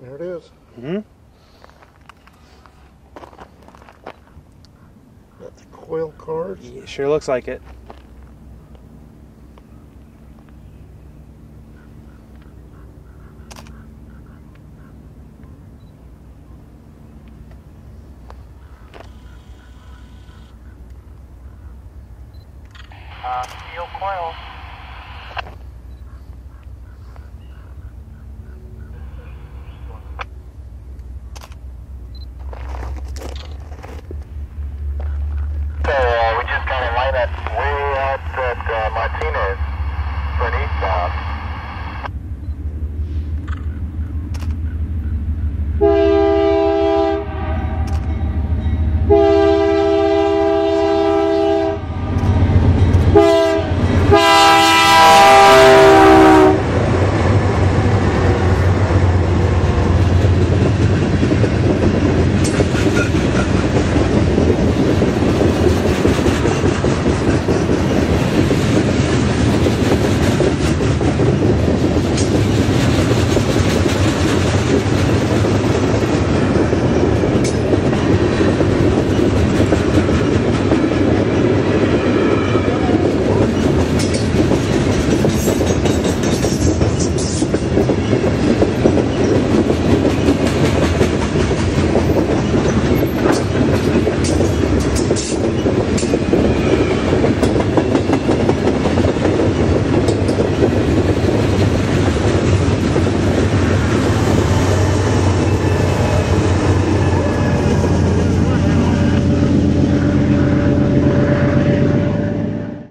There it is. hmm That's coil cards. Yeah, sure looks like it. Uh, steel coil. job.